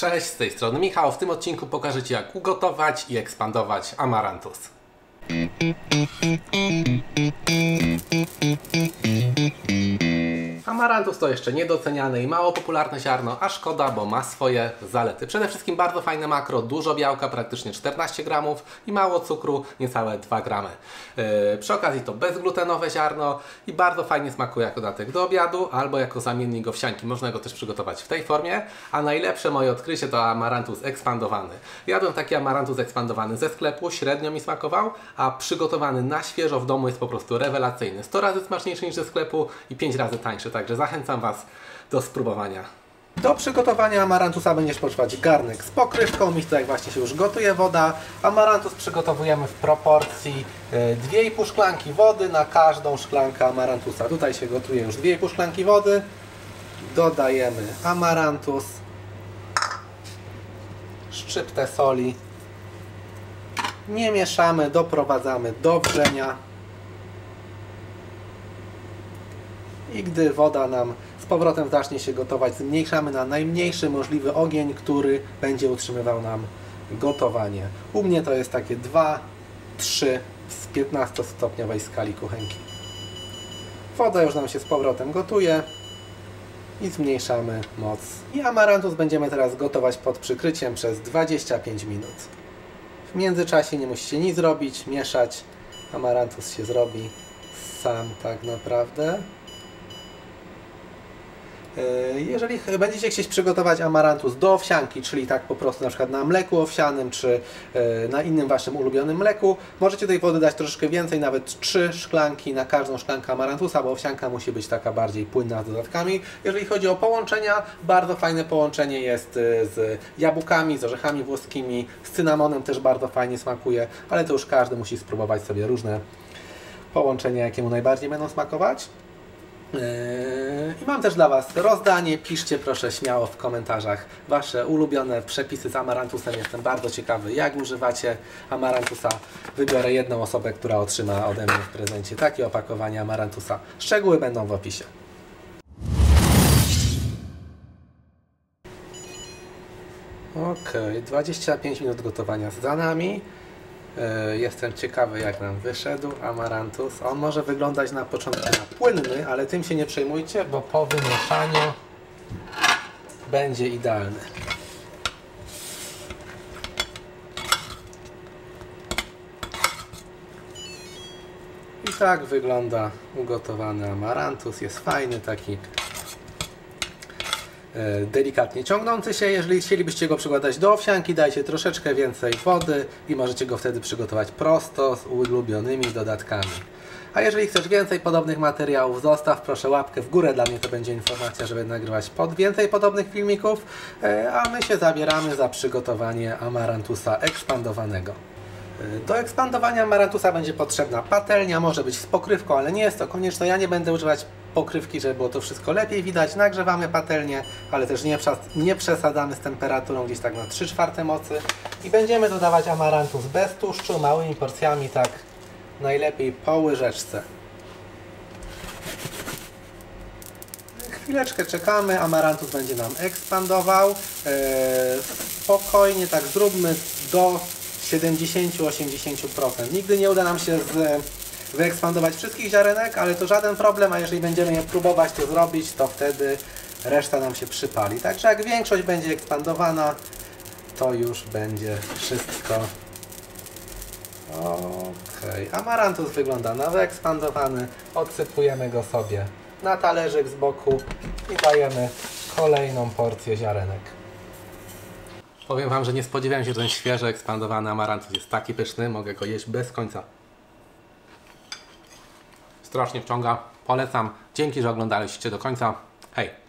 Cześć, z tej strony Michał. W tym odcinku pokażę Ci jak ugotować i ekspandować amarantus. Amarantus to jeszcze niedoceniane i mało popularne ziarno, a szkoda, bo ma swoje zalety. Przede wszystkim bardzo fajne makro, dużo białka, praktycznie 14 gramów i mało cukru, niecałe 2 gramy. Yy, przy okazji to bezglutenowe ziarno i bardzo fajnie smakuje jako dodatek do obiadu albo jako zamiennik owsianki. Można go też przygotować w tej formie, a najlepsze moje odkrycie to amarantus ekspandowany. Jadłem taki amarantus ekspandowany ze sklepu, średnio mi smakował, a przygotowany na świeżo w domu jest po prostu rewelacyjny. 100 razy smaczniejszy niż ze sklepu i 5 razy tańszy także zachęcam Was do spróbowania. Do przygotowania amarantusa będziesz potrzebować garnek z pokrywką, miejsce jak właśnie się już gotuje woda. Amarantus przygotowujemy w proporcji 2,5 szklanki wody na każdą szklankę amarantusa. Tutaj się gotuje już 2,5 szklanki wody. Dodajemy amarantus, szczyptę soli. Nie mieszamy, doprowadzamy do wrzenia. I gdy woda nam z powrotem zacznie się gotować, zmniejszamy na najmniejszy możliwy ogień, który będzie utrzymywał nam gotowanie. U mnie to jest takie 2-3 z 15 stopniowej skali kuchenki. Woda już nam się z powrotem gotuje i zmniejszamy moc. I amarantus będziemy teraz gotować pod przykryciem przez 25 minut. W międzyczasie nie musicie nic zrobić, mieszać. Amarantus się zrobi sam tak naprawdę. E, jeżeli będziecie chcieć przygotować amarantus do owsianki, czyli tak po prostu na przykład na mleku owsianym, czy e, na innym Waszym ulubionym mleku, możecie tej wody dać troszeczkę więcej, nawet 3 szklanki na każdą szklankę amarantusa, bo owsianka musi być taka bardziej płynna z dodatkami. Jeżeli chodzi o połączenia, bardzo fajne połączenie jest e, z jabłkami, z orzechami włoskimi, z cynamonem też bardzo fajnie smakuje, ale to już każdy musi spróbować sobie różne połączenia, jakie mu najbardziej będą smakować. Yy, I mam też dla Was rozdanie. Piszcie proszę śmiało w komentarzach Wasze ulubione przepisy z amarantusem. Jestem bardzo ciekawy, jak używacie amarantusa. Wybiorę jedną osobę, która otrzyma ode mnie w prezencie takie opakowanie amarantusa. Szczegóły będą w opisie. Ok, 25 minut gotowania za nami. E, jestem ciekawy jak nam wyszedł Amarantus. On może wyglądać na początku na płynny, ale tym się nie przejmujcie, bo po wymieszaniu będzie idealny. I tak wygląda ugotowany amarantus. Jest fajny, taki delikatnie ciągnący się. Jeżeli chcielibyście go przykładać do owsianki, dajcie troszeczkę więcej wody i możecie go wtedy przygotować prosto z ulubionymi dodatkami. A jeżeli chcesz więcej podobnych materiałów, zostaw proszę łapkę w górę. Dla mnie to będzie informacja, żeby nagrywać pod więcej podobnych filmików. E, a my się zabieramy za przygotowanie amarantusa ekspandowanego. Do ekspandowania Maratusa będzie potrzebna patelnia, może być z pokrywką, ale nie jest to konieczne. Ja nie będę używać pokrywki, żeby było to wszystko lepiej widać. Nagrzewamy patelnię, ale też nie, przesadzamy z temperaturą gdzieś tak na 3 czwarte mocy. I będziemy dodawać amarantus bez tłuszczu, małymi porcjami, tak najlepiej po łyżeczce. Chwileczkę czekamy, amarantus będzie nam ekspandował. Eee, spokojnie tak zróbmy do 70-80%. Nigdy nie uda nam się z, wyekspandować wszystkich ziarenek, ale to żaden problem, a jeżeli będziemy je próbować to zrobić, to wtedy reszta nam się przypali. Także jak większość będzie ekspandowana, to już będzie wszystko ok. Amarantus wygląda na wyekspandowany. Odsypujemy go sobie na talerzyk z boku i dajemy kolejną porcję ziarenek. Powiem Wam, że nie spodziewałem się, że ten świeżo ekspandowany amarantus jest taki pyszny. Mogę go jeść bez końca. Strasznie wciąga. Polecam. Dzięki, że oglądaliście do końca. Hej!